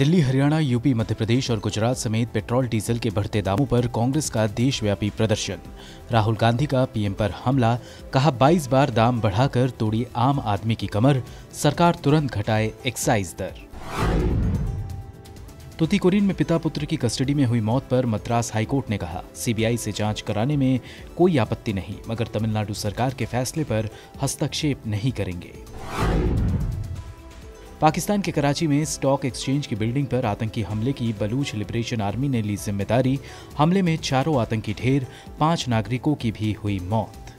Delhi, Haryana, UP, Madhya Pradesh और गुजरात समेत petrol, diesel के बढ़ते दामों पर कांग्रेस का देशव्यापी प्रदर्शन। राहुल गांधी का पीएम पर हमला, कहा 22 बार दाम बढ़ाकर तोड़ी आम आदमी की कमर, सरकार तुरंत घटाए एक्साइज दर। तुतिकोरिन में पिता पुत्र की कस्टडी में हुई मौत पर मद्रास हाईकोर्ट ने कहा, सीबीआई से जाँच कराने में कोई आपत्ति नहीं, मगर तमिलनाडु सरकार के फैसले पर हस्तक्षेप नहीं करेंगे। पाकिस्तान के कराची में स्टॉक एक्सचेंज की बिल्डिंग पर आतंकी हमले की बलूच लिबरेशन आर्मी ने ली ज़िम्मेदारी। हमले में चारों आतंकी ढेर, पाँच नागरिकों की भी हुई मौत।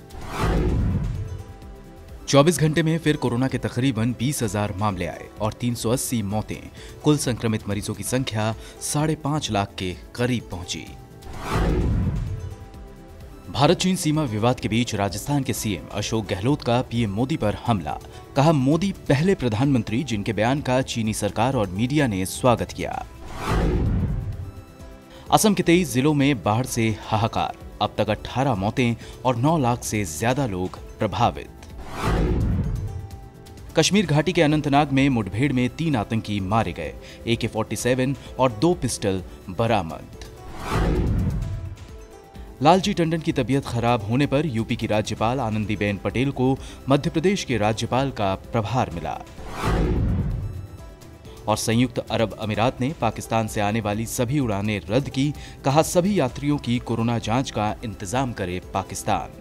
24 घंटे में फिर कोरोना के तकरीबन बीस हज़ार मामले आए और 380 मौतें। कुल संक्रमित मरीजों की संख्या साढ़े पाँच लाख के करीब पहुँची। भारत चीन सीमा विवाद के बीच राजस्थान के सीएम अशोक गहलोत का पीएम मोदी पर हमला। कहा, मोदी पहले प्रधानमंत्री जिनके बयान का चीनी सरकार और मीडिया ने स्वागत किया। असम के तेईस जिलों में बाढ़ से हाहाकार। अब तक 18 मौतें और 9 लाख से ज़्यादा लोग प्रभावित। कश्मीर घाटी के अनंतनाग में मुठभेड़ में तीन आतंकी मारे गए। ए के फोर्टी और दो पिस्टल बरामद। लालजी टंडन की तबीयत खराब होने पर यूपी की राज्यपाल आनंदीबेन पटेल को मध्य प्रदेश के राज्यपाल का प्रभार मिला। और संयुक्त अरब अमीरात ने पाकिस्तान से आने वाली सभी उड़ानें रद्द की, कहा सभी यात्रियों की कोरोना जाँच का इंतज़ाम करे पाकिस्तान।